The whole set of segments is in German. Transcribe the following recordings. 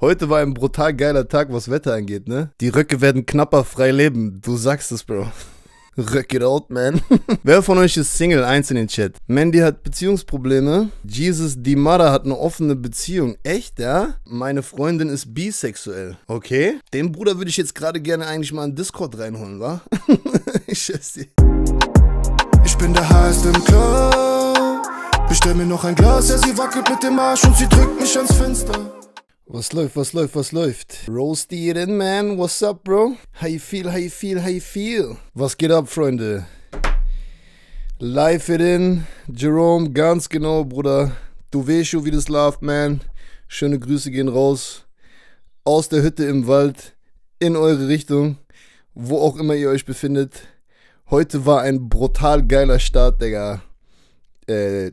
Heute war ein brutal geiler Tag, was Wetter angeht, ne? Die Röcke werden knapper frei leben. Du sagst es, Bro. Röck it out, man. Wer von euch ist Single? Eins in den Chat. Mandy hat Beziehungsprobleme. Jesus die Mother hat eine offene Beziehung. Echt, ja? Meine Freundin ist bisexuell. Okay. Den Bruder würde ich jetzt gerade gerne eigentlich mal in Discord reinholen, wa? ich schätze. Ich bin der Heiß im Club. Bestell mir noch ein Glas, ja, sie wackelt mit dem Arsch und sie drückt mich ans Fenster. Was läuft, was läuft, was läuft? Roasty it in, man. What's up, bro? How you feel, how you feel, how you feel? Was geht ab, Freunde? Live it in. Jerome, ganz genau, Bruder. Du weißt schon, wie das läuft, man. Schöne Grüße gehen raus. Aus der Hütte im Wald. In eure Richtung. Wo auch immer ihr euch befindet. Heute war ein brutal geiler Start, Digga. Äh,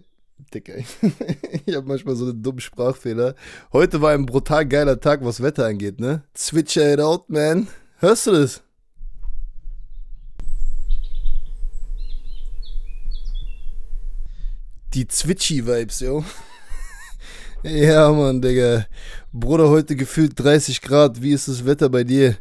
Digga. ich habe manchmal so einen dummen Sprachfehler. Heute war ein brutal geiler Tag, was Wetter angeht, ne? Switcher it out, man. Hörst du das? Die Zwitschi-Vibes, yo. ja, Mann, Digga. Bruder, heute gefühlt 30 Grad. Wie ist das Wetter bei dir?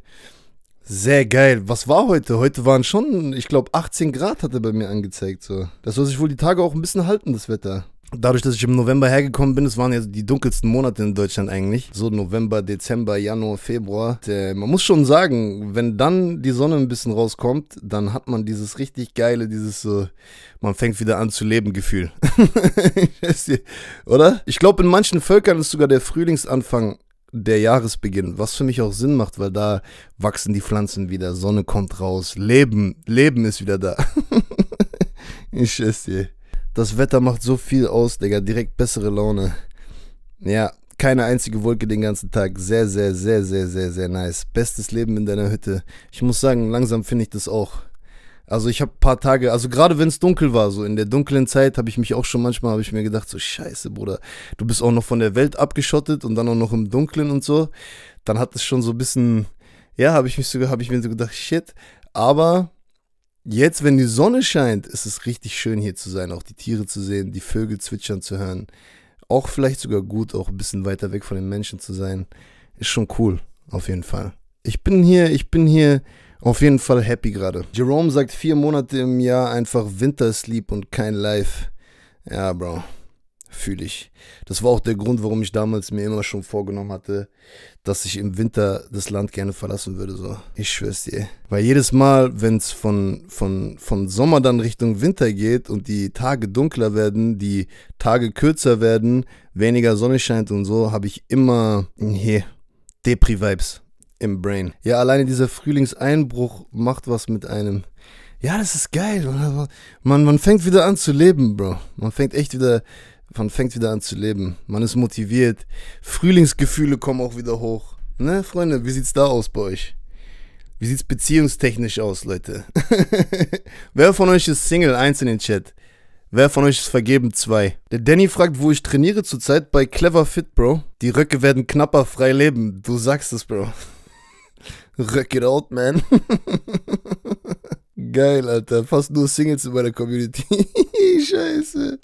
Sehr geil. Was war heute? Heute waren schon, ich glaube, 18 Grad hat er bei mir angezeigt. So. Das soll sich wohl die Tage auch ein bisschen halten, das Wetter. Dadurch, dass ich im November hergekommen bin, es waren ja die dunkelsten Monate in Deutschland eigentlich. So November, Dezember, Januar, Februar. Der, man muss schon sagen, wenn dann die Sonne ein bisschen rauskommt, dann hat man dieses richtig geile, dieses so, man fängt wieder an zu leben Gefühl. Oder? Ich glaube, in manchen Völkern ist sogar der Frühlingsanfang der Jahresbeginn, was für mich auch Sinn macht, weil da wachsen die Pflanzen wieder, Sonne kommt raus, Leben, Leben ist wieder da. ich schätze dir. Das Wetter macht so viel aus, Digga, direkt bessere Laune. Ja, keine einzige Wolke den ganzen Tag. Sehr, sehr, sehr, sehr, sehr, sehr nice. Bestes Leben in deiner Hütte. Ich muss sagen, langsam finde ich das auch. Also ich habe ein paar Tage, also gerade wenn es dunkel war, so in der dunklen Zeit, habe ich mich auch schon manchmal, habe ich mir gedacht, so scheiße, Bruder, du bist auch noch von der Welt abgeschottet und dann auch noch im Dunkeln und so. Dann hat es schon so ein bisschen, ja, habe ich mich sogar, habe ich mir so gedacht, shit. Aber jetzt, wenn die Sonne scheint, ist es richtig schön hier zu sein, auch die Tiere zu sehen, die Vögel zwitschern zu hören. Auch vielleicht sogar gut, auch ein bisschen weiter weg von den Menschen zu sein. Ist schon cool, auf jeden Fall. Ich bin hier, ich bin hier auf jeden Fall happy gerade. Jerome sagt vier Monate im Jahr einfach Wintersleep und kein Live. Ja, Bro. Fühle ich. Das war auch der Grund, warum ich damals mir immer schon vorgenommen hatte, dass ich im Winter das Land gerne verlassen würde. So. Ich schwör's dir. Weil jedes Mal, wenn es von, von, von Sommer dann Richtung Winter geht und die Tage dunkler werden, die Tage kürzer werden, weniger Sonne scheint und so, habe ich immer hier Depri-Vibes im Brain. Ja, alleine dieser Frühlingseinbruch macht was mit einem. Ja, das ist geil. Man, man fängt wieder an zu leben, Bro. Man fängt echt wieder, man fängt wieder an zu leben. Man ist motiviert. Frühlingsgefühle kommen auch wieder hoch. Ne, Freunde, wie sieht's da aus bei euch? Wie sieht's beziehungstechnisch aus, Leute? Wer von euch ist Single? Eins in den Chat. Wer von euch ist vergeben? Zwei. Der Danny fragt, wo ich trainiere zurzeit bei Clever Fit, Bro. Die Röcke werden knapper frei leben. Du sagst es, Bro. Röck it out, man. Geil, Alter. Fast nur Singles in meiner Community. Scheiße.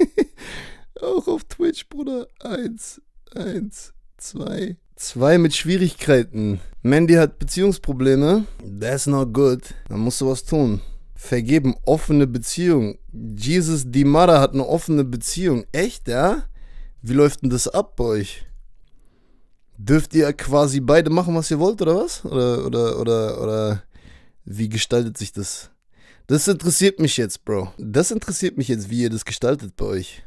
Auch auf Twitch, Bruder. Eins, eins, zwei. Zwei mit Schwierigkeiten. Mandy hat Beziehungsprobleme. That's not good. Da musst du was tun. Vergeben, offene Beziehung. Jesus die Mother hat eine offene Beziehung. Echt, ja? Wie läuft denn das ab bei euch? Dürft ihr quasi beide machen, was ihr wollt, oder was? Oder, oder, oder, oder wie gestaltet sich das? Das interessiert mich jetzt, Bro. Das interessiert mich jetzt, wie ihr das gestaltet bei euch.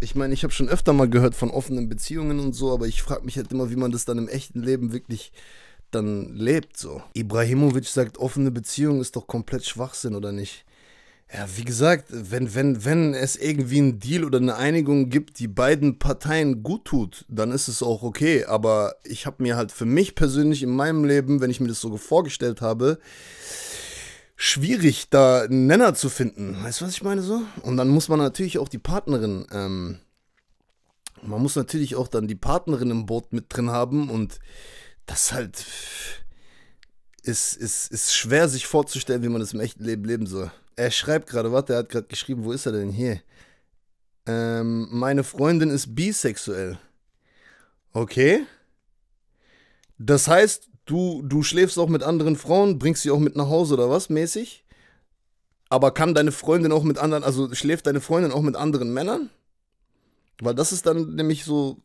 Ich meine, ich habe schon öfter mal gehört von offenen Beziehungen und so, aber ich frage mich halt immer, wie man das dann im echten Leben wirklich dann lebt, so. Ibrahimovic sagt, offene Beziehung ist doch komplett Schwachsinn, oder nicht? Ja, wie gesagt, wenn, wenn, wenn es irgendwie einen Deal oder eine Einigung gibt, die beiden Parteien gut tut, dann ist es auch okay. Aber ich habe mir halt für mich persönlich in meinem Leben, wenn ich mir das so vorgestellt habe, schwierig, da einen Nenner zu finden. Weißt du, was ich meine so? Und dann muss man natürlich auch die Partnerin, ähm, man muss natürlich auch dann die Partnerin im Boot mit drin haben und das halt ist, ist, ist schwer sich vorzustellen, wie man das im echten Leben leben soll. Er schreibt gerade, warte, er hat gerade geschrieben, wo ist er denn hier? Ähm, meine Freundin ist bisexuell. Okay. Das heißt, du, du schläfst auch mit anderen Frauen, bringst sie auch mit nach Hause oder was mäßig? Aber kann deine Freundin auch mit anderen, also schläft deine Freundin auch mit anderen Männern? Weil das ist dann nämlich so.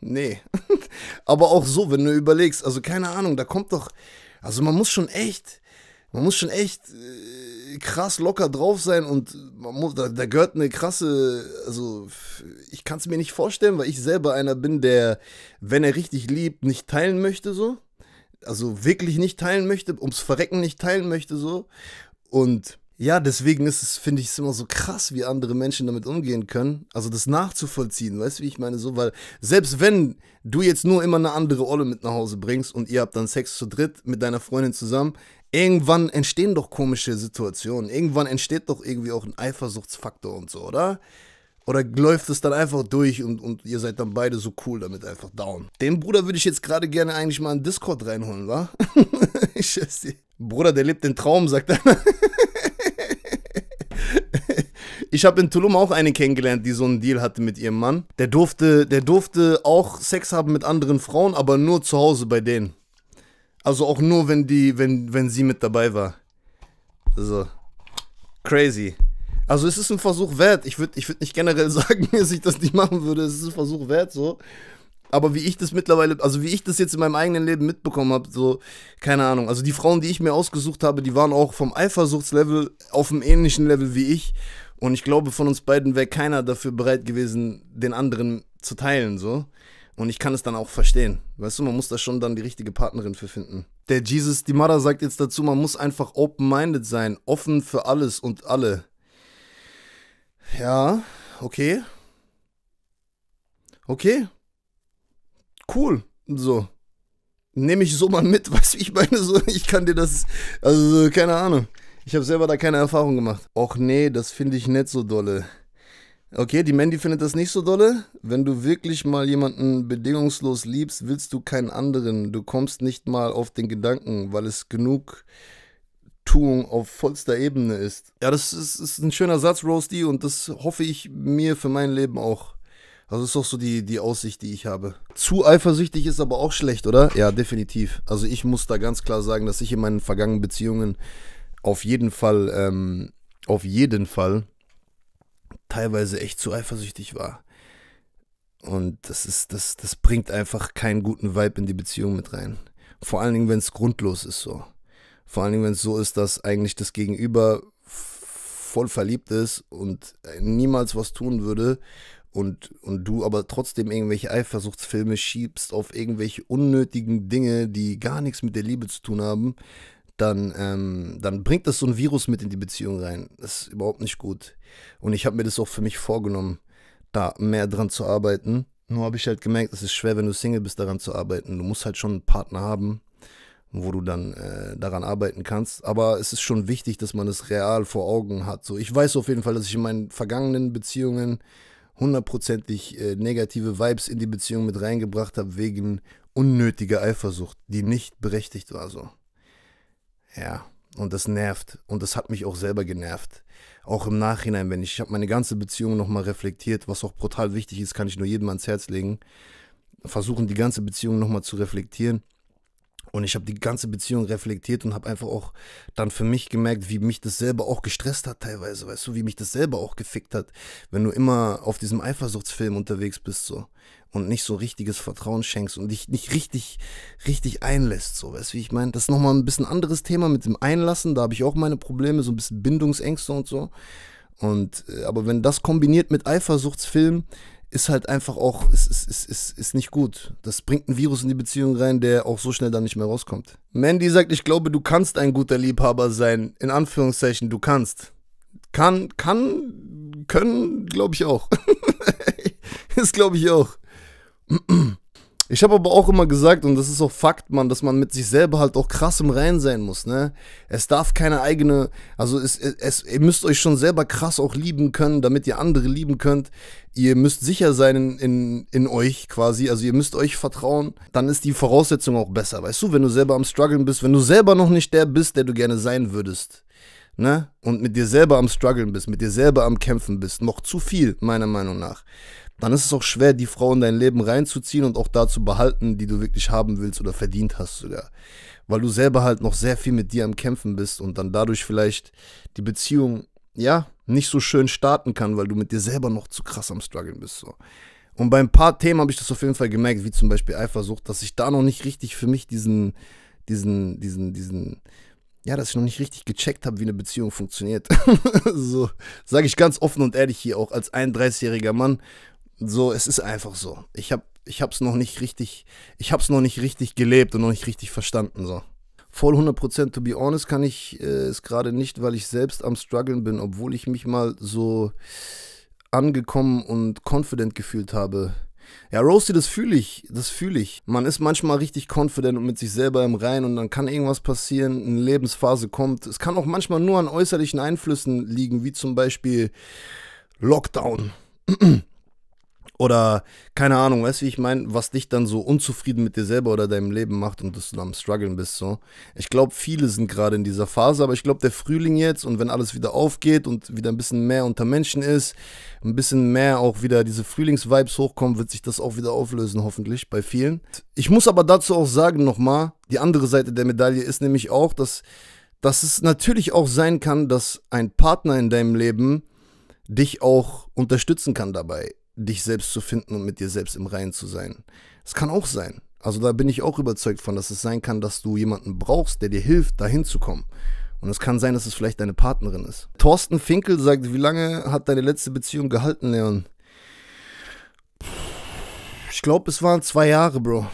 Nee. Aber auch so, wenn du überlegst, also keine Ahnung, da kommt doch. Also man muss schon echt. Man muss schon echt äh, krass locker drauf sein und muss, da, da gehört eine krasse, also ich kann es mir nicht vorstellen, weil ich selber einer bin, der, wenn er richtig liebt, nicht teilen möchte so also wirklich nicht teilen möchte, ums Verrecken nicht teilen möchte, so. Und ja, deswegen ist es, finde ich es immer so krass, wie andere Menschen damit umgehen können. Also das nachzuvollziehen, weißt du, wie ich meine? So, weil selbst wenn du jetzt nur immer eine andere Olle mit nach Hause bringst und ihr habt dann Sex zu dritt mit deiner Freundin zusammen, irgendwann entstehen doch komische Situationen. Irgendwann entsteht doch irgendwie auch ein Eifersuchtsfaktor und so, oder? Oder läuft es dann einfach durch und, und ihr seid dann beide so cool damit einfach down? Den Bruder würde ich jetzt gerade gerne eigentlich mal in Discord reinholen, wa? ich schätze. Bruder, der lebt den Traum, sagt er. Ich habe in Tulum auch eine kennengelernt, die so einen Deal hatte mit ihrem Mann. Der durfte, der durfte auch Sex haben mit anderen Frauen, aber nur zu Hause bei denen. Also auch nur, wenn die, wenn, wenn sie mit dabei war. Also, crazy. Also es ist ein Versuch wert. Ich würde ich würd nicht generell sagen, dass ich das nicht machen würde. Es ist ein Versuch wert, so. Aber wie ich das mittlerweile, also wie ich das jetzt in meinem eigenen Leben mitbekommen habe, so, keine Ahnung. Also die Frauen, die ich mir ausgesucht habe, die waren auch vom Eifersuchtslevel auf einem ähnlichen Level wie ich. Und ich glaube, von uns beiden wäre keiner dafür bereit gewesen, den anderen zu teilen, so. Und ich kann es dann auch verstehen. Weißt du, man muss da schon dann die richtige Partnerin für finden. Der Jesus, die Mother sagt jetzt dazu, man muss einfach open-minded sein, offen für alles und alle. Ja, okay. Okay. Cool. So. Nehme ich so mal mit, weißt du, ich meine? So, ich kann dir das, also keine Ahnung. Ich habe selber da keine Erfahrung gemacht. Och nee, das finde ich nicht so dolle. Okay, die Mandy findet das nicht so dolle. Wenn du wirklich mal jemanden bedingungslos liebst, willst du keinen anderen. Du kommst nicht mal auf den Gedanken, weil es genug Tuung auf vollster Ebene ist. Ja, das ist, ist ein schöner Satz, Roasty, und das hoffe ich mir für mein Leben auch. Also ist auch so die, die Aussicht, die ich habe. Zu eifersüchtig ist aber auch schlecht, oder? Ja, definitiv. Also ich muss da ganz klar sagen, dass ich in meinen vergangenen Beziehungen auf jeden Fall, ähm, auf jeden Fall teilweise echt zu eifersüchtig war. Und das ist, das, das bringt einfach keinen guten Vibe in die Beziehung mit rein. Vor allen Dingen, wenn es grundlos ist so. Vor allem, wenn es so ist, dass eigentlich das Gegenüber voll verliebt ist und niemals was tun würde und, und du aber trotzdem irgendwelche Eifersuchtsfilme schiebst auf irgendwelche unnötigen Dinge, die gar nichts mit der Liebe zu tun haben, dann, ähm, dann bringt das so ein Virus mit in die Beziehung rein. Das ist überhaupt nicht gut. Und ich habe mir das auch für mich vorgenommen, da mehr dran zu arbeiten. Nur habe ich halt gemerkt, es ist schwer, wenn du Single bist, daran zu arbeiten. Du musst halt schon einen Partner haben, wo du dann äh, daran arbeiten kannst. Aber es ist schon wichtig, dass man es real vor Augen hat. So, ich weiß auf jeden Fall, dass ich in meinen vergangenen Beziehungen hundertprozentig äh, negative Vibes in die Beziehung mit reingebracht habe, wegen unnötiger Eifersucht, die nicht berechtigt war. So. Ja, und das nervt. Und das hat mich auch selber genervt. Auch im Nachhinein, wenn ich, ich habe meine ganze Beziehung nochmal reflektiert, was auch brutal wichtig ist, kann ich nur jedem ans Herz legen. Versuchen, die ganze Beziehung nochmal zu reflektieren und ich habe die ganze Beziehung reflektiert und habe einfach auch dann für mich gemerkt, wie mich das selber auch gestresst hat teilweise, weißt du, wie mich das selber auch gefickt hat, wenn du immer auf diesem Eifersuchtsfilm unterwegs bist so und nicht so richtiges Vertrauen schenkst und dich nicht richtig, richtig einlässt, so, weißt du, wie ich meine? Das ist nochmal ein bisschen anderes Thema mit dem Einlassen, da habe ich auch meine Probleme, so ein bisschen Bindungsängste und so. Und, äh, aber wenn das kombiniert mit Eifersuchtsfilm, ist halt einfach auch, ist, ist, ist, ist, ist nicht gut. Das bringt ein Virus in die Beziehung rein, der auch so schnell dann nicht mehr rauskommt. Mandy sagt, ich glaube, du kannst ein guter Liebhaber sein. In Anführungszeichen, du kannst. Kann, kann, können, glaube ich auch. das glaube ich auch. Ich habe aber auch immer gesagt, und das ist auch Fakt, Mann, dass man mit sich selber halt auch krass im Rein sein muss, ne? Es darf keine eigene, also es, es, ihr müsst euch schon selber krass auch lieben können, damit ihr andere lieben könnt. Ihr müsst sicher sein in, in, in euch quasi, also ihr müsst euch vertrauen. Dann ist die Voraussetzung auch besser, weißt du? Wenn du selber am struggeln bist, wenn du selber noch nicht der bist, der du gerne sein würdest, ne? Und mit dir selber am struggeln bist, mit dir selber am kämpfen bist, noch zu viel, meiner Meinung nach dann ist es auch schwer, die Frau in dein Leben reinzuziehen und auch da zu behalten, die du wirklich haben willst oder verdient hast sogar. Weil du selber halt noch sehr viel mit dir am Kämpfen bist und dann dadurch vielleicht die Beziehung, ja, nicht so schön starten kann, weil du mit dir selber noch zu krass am struggeln bist. So. Und bei ein paar Themen habe ich das auf jeden Fall gemerkt, wie zum Beispiel Eifersucht, dass ich da noch nicht richtig für mich diesen, diesen, diesen, diesen, ja, dass ich noch nicht richtig gecheckt habe, wie eine Beziehung funktioniert. so sage ich ganz offen und ehrlich hier auch als 31-jähriger Mann. So, es ist einfach so. Ich habe ich hab's noch nicht richtig, ich hab's noch nicht richtig gelebt und noch nicht richtig verstanden so. Voll 100% to be honest kann ich äh, es gerade nicht, weil ich selbst am struggeln bin, obwohl ich mich mal so angekommen und confident gefühlt habe. Ja, Roasty, das fühle ich, das fühle ich. Man ist manchmal richtig confident und mit sich selber im Rein und dann kann irgendwas passieren, eine Lebensphase kommt. Es kann auch manchmal nur an äußerlichen Einflüssen liegen, wie zum Beispiel Lockdown. Oder keine Ahnung, weißt du, wie ich meine, was dich dann so unzufrieden mit dir selber oder deinem Leben macht und dass du am struggeln bist so. Ich glaube, viele sind gerade in dieser Phase, aber ich glaube, der Frühling jetzt und wenn alles wieder aufgeht und wieder ein bisschen mehr unter Menschen ist, ein bisschen mehr auch wieder diese Frühlingsvibes hochkommen, wird sich das auch wieder auflösen, hoffentlich bei vielen. Ich muss aber dazu auch sagen nochmal, die andere Seite der Medaille ist nämlich auch, dass, dass es natürlich auch sein kann, dass ein Partner in deinem Leben dich auch unterstützen kann dabei dich selbst zu finden und mit dir selbst im Reinen zu sein. Es kann auch sein. Also da bin ich auch überzeugt von, dass es sein kann, dass du jemanden brauchst, der dir hilft, dahin zu kommen. Und es kann sein, dass es vielleicht deine Partnerin ist. Thorsten Finkel sagt, wie lange hat deine letzte Beziehung gehalten, Leon? Ich glaube, es waren zwei Jahre, Bro.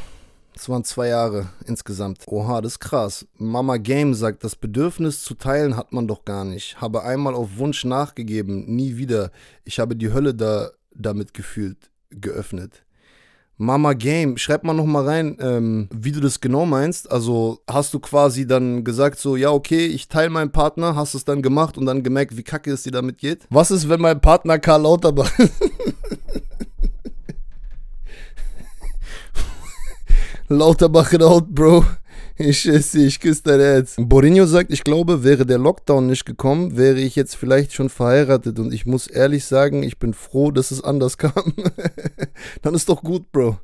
Es waren zwei Jahre insgesamt. Oha, das ist krass. Mama Game sagt, das Bedürfnis zu teilen hat man doch gar nicht. Habe einmal auf Wunsch nachgegeben, nie wieder. Ich habe die Hölle da damit gefühlt geöffnet. Mama Game, schreib mal noch mal rein, ähm, wie du das genau meinst. Also hast du quasi dann gesagt so, ja okay, ich teile meinen Partner, hast es dann gemacht und dann gemerkt, wie kacke es dir damit geht? Was ist, wenn mein Partner Karl Lauterbach Lauterbach in out, Bro. Ich schätze, ich küsse dein Herz. Borinho sagt, ich glaube, wäre der Lockdown nicht gekommen, wäre ich jetzt vielleicht schon verheiratet. Und ich muss ehrlich sagen, ich bin froh, dass es anders kam. Dann ist doch gut, Bro.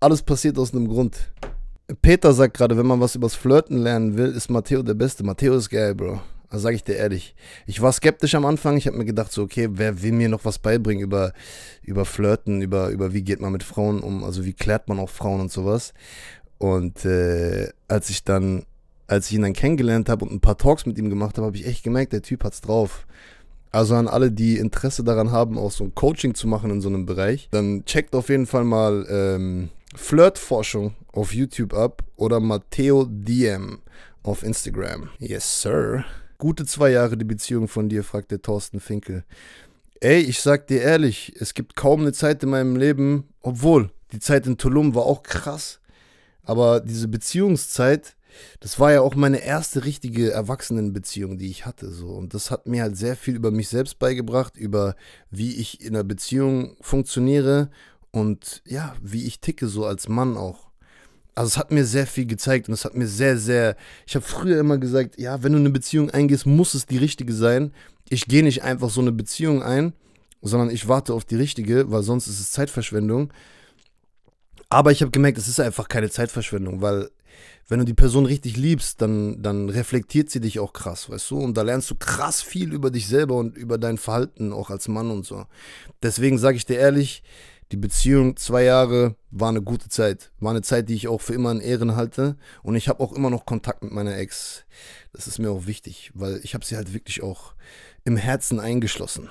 Alles passiert aus einem Grund. Peter sagt gerade, wenn man was übers Flirten lernen will, ist Matteo der Beste. Matteo ist geil, Bro. Also sage ich dir ehrlich. Ich war skeptisch am Anfang. Ich habe mir gedacht, so, okay, wer will mir noch was beibringen über, über Flirten, über, über wie geht man mit Frauen um, also wie klärt man auch Frauen und sowas. Und äh, als ich dann, als ich ihn dann kennengelernt habe und ein paar Talks mit ihm gemacht habe, habe ich echt gemerkt, der Typ hat's drauf. Also an alle, die Interesse daran haben, auch so ein Coaching zu machen in so einem Bereich, dann checkt auf jeden Fall mal ähm, Flirtforschung auf YouTube ab oder Matteo DM auf Instagram. Yes, sir. Gute zwei Jahre die Beziehung von dir, fragt der Thorsten Finkel. Ey, ich sag dir ehrlich, es gibt kaum eine Zeit in meinem Leben, obwohl die Zeit in Tulum war auch krass. Aber diese Beziehungszeit, das war ja auch meine erste richtige Erwachsenenbeziehung, die ich hatte. So. Und das hat mir halt sehr viel über mich selbst beigebracht, über wie ich in einer Beziehung funktioniere und ja, wie ich ticke, so als Mann auch. Also es hat mir sehr viel gezeigt und es hat mir sehr, sehr. Ich habe früher immer gesagt, ja, wenn du eine Beziehung eingehst, muss es die richtige sein. Ich gehe nicht einfach so eine Beziehung ein, sondern ich warte auf die richtige, weil sonst ist es Zeitverschwendung. Aber ich habe gemerkt, es ist einfach keine Zeitverschwendung, weil wenn du die Person richtig liebst, dann, dann reflektiert sie dich auch krass, weißt du? Und da lernst du krass viel über dich selber und über dein Verhalten, auch als Mann und so. Deswegen sage ich dir ehrlich, die Beziehung zwei Jahre war eine gute Zeit. War eine Zeit, die ich auch für immer in Ehren halte. Und ich habe auch immer noch Kontakt mit meiner Ex. Das ist mir auch wichtig, weil ich habe sie halt wirklich auch im Herzen eingeschlossen.